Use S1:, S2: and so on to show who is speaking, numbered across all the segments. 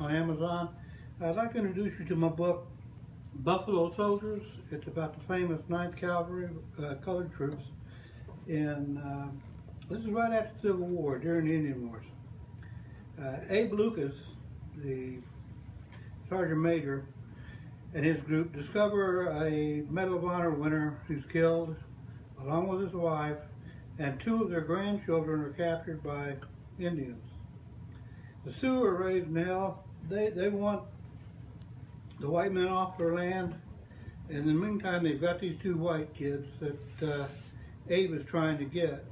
S1: on Amazon. Uh, I'd like to introduce you to my book, Buffalo Soldiers. It's about the famous 9th Cavalry uh, Colored Troops. And uh, um, this is right after the Civil War, during the Indian Wars. Uh, Abe Lucas, the Sergeant Major, and his group discover a Medal of Honor winner who's killed along with his wife, and two of their grandchildren are captured by Indians. The Sioux are raised now. They, they want the white men off their land. And in the meantime, they've got these two white kids that uh, Abe is trying to get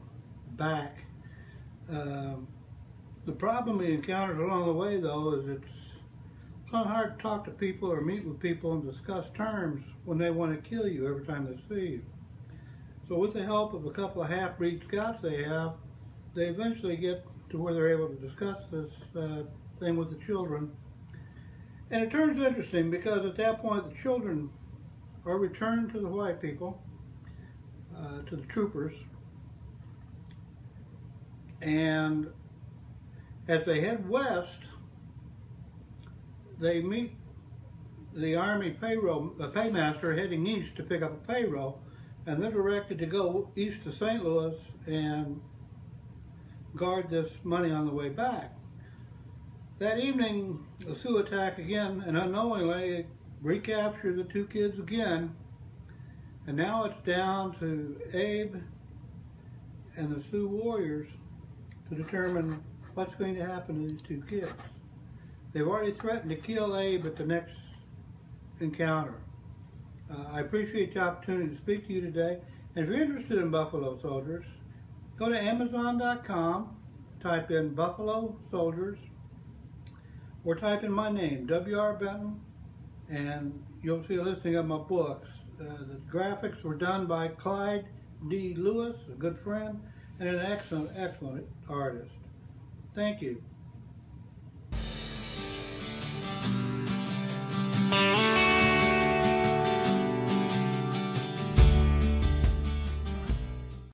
S1: back. Um, the problem he encounters along the way, though, is it's kind of hard to talk to people or meet with people and discuss terms when they want to kill you every time they see you. So with the help of a couple of half-breed scouts they have, they eventually get to where they're able to discuss this uh, thing with the children. And it turns interesting because at that point the children are returned to the white people, uh, to the troopers, and as they head west, they meet the Army payroll, paymaster heading east to pick up a payroll, and they're directed to go east to St. Louis and guard this money on the way back. That evening, the Sioux attack again and unknowingly recapture the two kids again. And now it's down to Abe and the Sioux warriors to determine what's going to happen to these two kids. They've already threatened to kill Abe at the next encounter. Uh, I appreciate the opportunity to speak to you today. And if you're interested in Buffalo Soldiers, go to Amazon.com, type in Buffalo Soldiers, or type in my name, W.R. Benton, and you'll see a listing of my books. Uh, the graphics were done by Clyde D. Lewis, a good friend, and an excellent, excellent artist. Thank you.